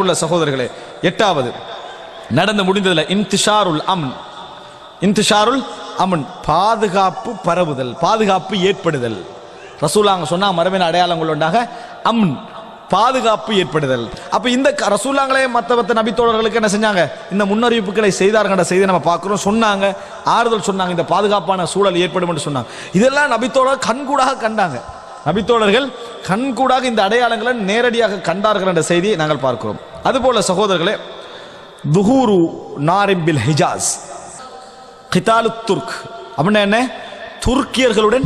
அன்புள்ள சகோதரர்களே எட்டாவது நடந்து முடிந்ததுல இன்திஷாருல் அம்ன். இன்திஷாருல் அமன் பாதுகாப்பு பரவுதல் பாதுகாப்பு ஏற்படுதல். ரசூலாங்க சொன்னா மரபின் அடையாளங்கள் உண்டாக அம்ன் பாதுகாப்பு ஏற்படுதல். அப்ப இந்த க- ரசூலாங்களே மத்த மத்த நபித்தோழர்களுக்கு என்ன செஞ்சாங்க? இந்த முன்னறிவிப்புகளை செய்தார்கள் செய்தி நம்ம பார்க்குறோம். சொன்னாங்க ஆறுதல் சொன்னாங்க இந்த பாதுகாப்பான சூழல் ஏற்படும் என்று சொன்னாங்க. இதெல்லாம் நபித்தோழர் கண்கூடாக கண்டாங்க. நபித்தோழர்கள் கண்கூடாக இந்த அடையாளங்களை நேரடியாக கண்டார்கள் என்ற செய்தியை நாங்கள் பார்க்கிறோம். அதுபோல சகோதரர்களே துஹூரு நாரிம்பில் ஹிஜாஸ் கிதாலு துர்க். அப்படின்னா என்ன? துருக்கியர்களுடன்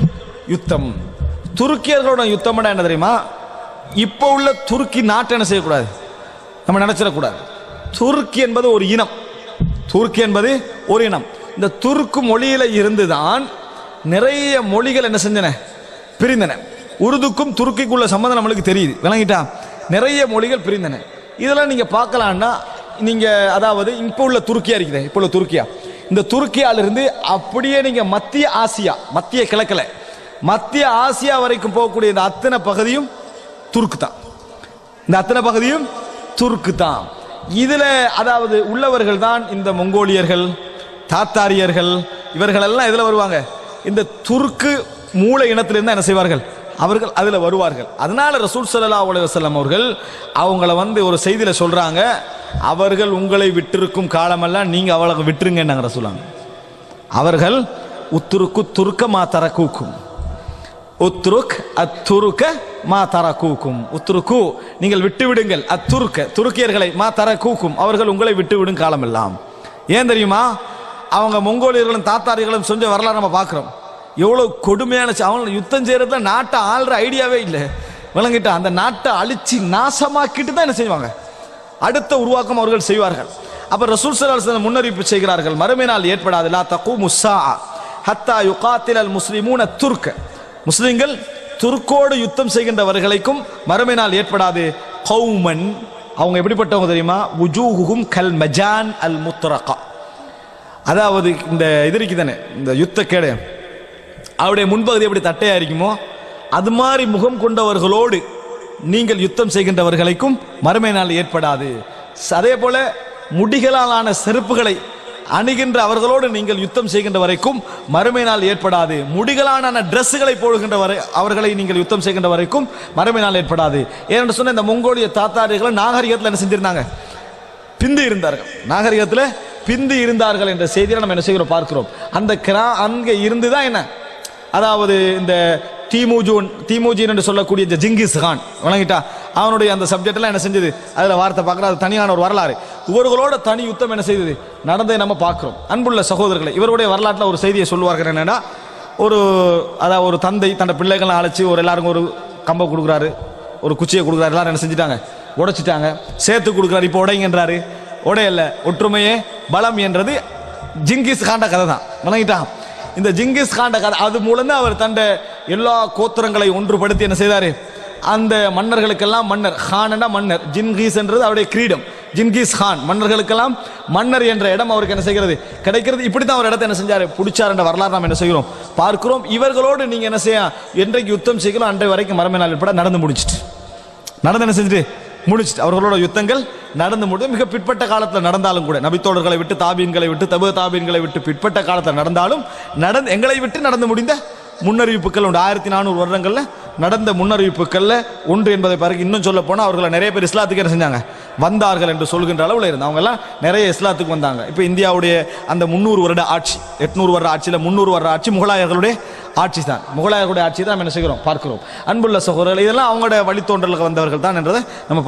யுத்தம். துருக்கியர்களுடன் யுத்தம்னா என்ன தெரியுமா? இப்போ உள்ள துருக்கி நாட்டை என்ன செய்யக்கூடாது? நம்ம நினச்சிடக்கூடாது. துருக்கி என்பது ஒரு இனம். துருக்கி என்பது ஒரு இனம். இந்த துருக்கு மொழியில் இருந்து தான் நிறைய மொழிகள் என்ன செஞ்சன? பிரிந்தன. உருதுக்கும் துருக்கிக்குள்ள சம்மந்தம் நம்மளுக்கு தெரியுது. விளங்கிட்டா? நிறைய மொழிகள் பிரிந்தன. இதெல்லாம் நீங்கள் பார்க்கலான்னா நீங்கள் அதாவது இப்போ உள்ள துருக்கியா இருக்குது இப்போ உள்ள துருக்கியா. இந்த துருக்கியாலிருந்து அப்படியே நீங்கள் மத்திய ஆசியா மத்திய கிழக்கில் மத்திய ஆசியா வரைக்கும் போகக்கூடிய இந்த அத்தனை பகுதியும் துருக்கு தான். இந்த அத்தனை பகுதியும் துருக்கு தான். இதில் அதாவது உள்ளவர்கள் தான் இந்த மங்கோலியர்கள் தாத்தாரியர்கள் இவர்களெல்லாம் இதில் வருவாங்க? இந்த துருக்கு மூளை இனத்திலிருந்து என்ன செய்வார்கள்? அவர்கள் அதில் வருவார்கள். அதனால ரசூல் சல்லா உலகம் அவர்கள் அவங்கள வந்து ஒரு செய்தியில் சொல்றாங்க அவர்கள் உங்களை விட்டிருக்கும் காலமெல்லாம் நீங்கள் அவளை விட்டுருங்கன்னாங்க ரசூலாங்க. அவர்கள் உத்துருக்கு துருக்க மா தர கூக்கும் உத்ருக் அத்துருக்க மா தர கூக்கும் உத்ருக்கு நீங்கள் விட்டு விடுங்கள். அத்துருக்க துருக்கியர்களை மா தர கூக்கும் அவர்கள் உங்களை விட்டு விடும் காலமெல்லாம். ஏன் தெரியுமா? அவங்க மங்கோலியர்களும் தாத்தாரிகளும் செஞ்ச வரலாறு நம்ம பார்க்குறோம். எவ்வளவு கொடுமையான அவன் யுத்தம் செய்கிறதுல நாட்டை ஆள்ற ஐடியாவே இல்லை. விளங்கிட்டா அந்த நாட்டை அழிச்சு நாசமாக்கிட்டு தான் என்ன செய்வாங்க? அடுத்த உருவாக்கம் அவர்கள் செய்வார்கள். அப்ப ரசூல் ஸல்லல்லாஹு முன்னறிவிப்பு செய்கிறார்கள். மறுமை நாள் ஏற்படாது. லா தகூமு முசா ஹத்தா யுகாத்தில் அல் முஸ்லிமூன துர்க்க முஸ்லிம்கள் துர்க்கோடு யுத்தம் செய்கின்றவர்களுக்கும் மறுமை நாள் ஏற்படாது. கௌமன் அவங்க எப்படிப்பட்டவங்க தெரியுமா? உஜூஹுகும் கல் மஜான் அல் முத்தரகா அதாவது இந்த இது இருக்குதானே இந்த யுத்த கேடு அவருடைய முன்பகுதி எப்படி தட்டையா இருக்குமோ அது மாதிரி முகம் கொண்டவர்களோடு நீங்கள் யுத்தம் செய்கின்றவர்களுக்கும் மறுமை நாள் ஏற்படாது. அதே போல முடிகளாலான செருப்புகளை அணுகின்ற அவர்களோடு நீங்கள் யுத்தம் செய்கின்ற வரைக்கும் மறுமை நாள் ஏற்படாது. முடிகளான ட்ரெஸ்ஸுகளை போடுகின்ற வரை அவர்களை நீங்கள் யுத்தம் செய்கின்ற வரைக்கும் மறுமை நாள் ஏற்படாது. ஏனென்று சொன்ன இந்த மங்கோலிய தாத்தாரிகளை நாகரிகத்தில் என்ன செஞ்சிருந்தாங்க? பிந்தி இருந்தார்கள். நாகரிகத்தில் பிந்தி இருந்தார்கள் என்ற செய்தியை நம்ம என்ன செய்கிறோம்? பார்க்கிறோம். அந்த கிரா அங்கே இருந்து தான் என்ன? அதாவது இந்த தீமுஜூன் தீமுஜீன் என்று சொல்லக்கூடிய இந்த ஜிங்கிஸ் கான் வணங்கிட்டா? அவனுடைய அந்த சப்ஜெக்ட்லாம் என்ன செஞ்சது? அதில் வார்த்தை பார்க்குற அது தனியான ஒரு வரலாறு. இவர்களோட தனி யுத்தம் என்ன செய்தது? நடந்ததை நம்ம பார்க்குறோம். அன்புள்ள சகோதரர்களை இவருடைய வரலாற்றில் ஒரு செய்தியை சொல்லுவார்கள் என்னென்னா ஒரு அதாவது ஒரு தந்தை தன் பிள்ளைகளை அழைச்சி ஒரு எல்லாருக்கும் ஒரு கம்பை கொடுக்குறாரு. ஒரு குச்சியை கொடுக்குறாரு. எல்லாரும் என்ன செஞ்சுட்டாங்க? உடைச்சிட்டாங்க. சேர்த்து கொடுக்குறாரு. இப்போ உடைங்கன்றாரு. உடையல்ல. ஒற்றுமையே பலம் என்றது ஜிங்கிஸ் காண்ட கதை தான் வணங்கிட்டான் இந்த ஜிங்கிஸ் காண்ட கதை அது மூலமே அவர் தண்ட எல்லா கோத்திரங்களை ஒன்றுபடுத்தி என்ன செய்தார்? அந்த மன்னர்களுக்கெல்லாம் மன்னர் ஹான்னா மன்னர் ஜின்கீஸ் என்றது அவருடைய கிரீடம். ஜின்கீஸ் கான் மன்னர்களுக்கெல்லாம் மன்னர் என்ற இடம் அவருக்கு என்ன செய்கிறது? கிடைக்கிறது. இப்படி தான் அவர் இடத்தை என்ன செஞ்சார்? பிடிச்சார் என்ற வரலாறு நாம் என்ன செய்கிறோம்? பார்க்கிறோம். இவர்களோடு நீங்கள் என்ன செய்ய என்றைக்கு யுத்தம் செய்கிறோம் அன்றை வரைக்கும் மரமே நாள் நடந்து முடிச்சிட்டு. நடந்து என்ன செஞ்சுட்டு? முடிச்சுட்டு அவர்களோட யுத்தங்கள் நடந்து முடிந்து மிக பிற்பட்ட காலத்தில் நடந்தாலும் கூட நபித்தோழர்களை விட்டு தாபீன்களை விட்டு தபு தாபீன்களை விட்டு பிற்பட்ட காலத்தில் நடந்தாலும் நடந்து எங்களை விட்டு நடந்து முடிந்த முன்னறிவிப்புகள் உண்டு. ஆயிரத்தி நானூறு வருடங்களில் நடந்த முன்னறிவிப்புகளில் ஒன்று என்பதை பிறகு இன்னும் சொல்ல போனால் அவர்களை நிறைய பேர் இஸ்லாத்துக்கு என்ன செஞ்சாங்க? வந்தார்கள் என்று சொல்கின்ற அளவில் இருந்து அவங்கெல்லாம் நிறைய இஸ்லாத்துக்கு வந்தாங்க. இப்போ இந்தியாவுடைய அந்த முந்நூறு வருட ஆட்சி எட்நூறு வருட ஆட்சியில் முந்நூறு வருட ஆட்சி முகலாயர்களுடைய ஆட்சி தான். முகலாயர்களுடைய ஆட்சி தான் நம்ம என்ன செய்கிறோம்? பார்க்கிறோம். அன்புள்ள சகோதரர்கள் இதெல்லாம் அவங்களுடைய வழித்தோன்றலுக்கு வந்தவர்கள் தான் என்றதை நம்ம